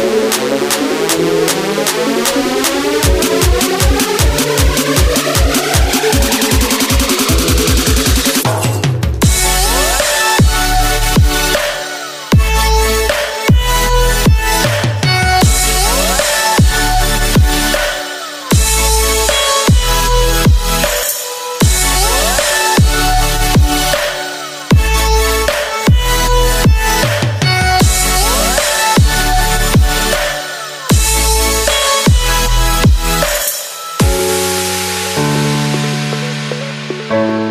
thank Thank you.